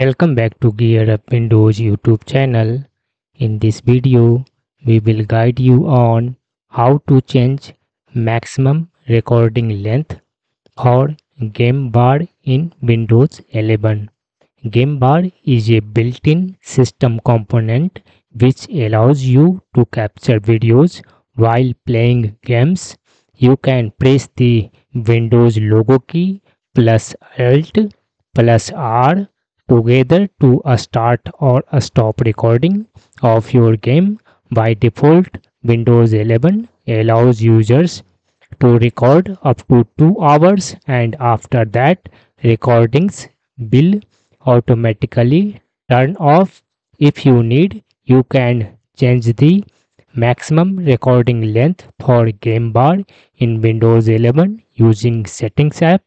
Welcome back to Gear Up Windows YouTube channel. In this video, we will guide you on how to change maximum recording length for Game Bar in Windows 11. Game Bar is a built-in system component which allows you to capture videos while playing games. You can press the Windows logo key plus Alt plus R together to a start or a stop recording of your game. By default, Windows 11 allows users to record up to 2 hours and after that recordings will automatically turn off. If you need, you can change the maximum recording length for game bar in Windows 11 using settings app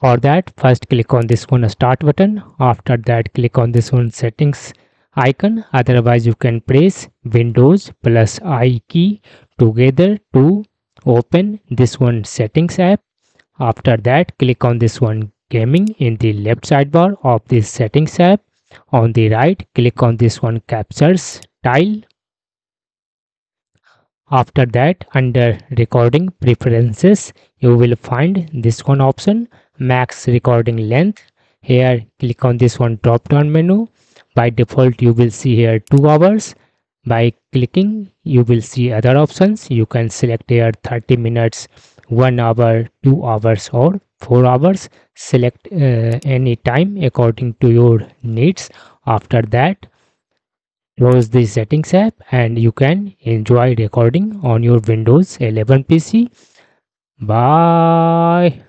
for that first click on this one start button. After that click on this one settings icon. Otherwise you can press windows plus i key together to open this one settings app. After that click on this one gaming in the left sidebar of this settings app. On the right click on this one captures tile. After that under recording preferences you will find this one option max recording length. Here click on this one drop down menu. By default you will see here 2 hours. By clicking you will see other options. You can select here 30 minutes 1 hour 2 hours or 4 hours. Select uh, any time according to your needs. After that close the settings app and you can enjoy recording on your windows 11 pc bye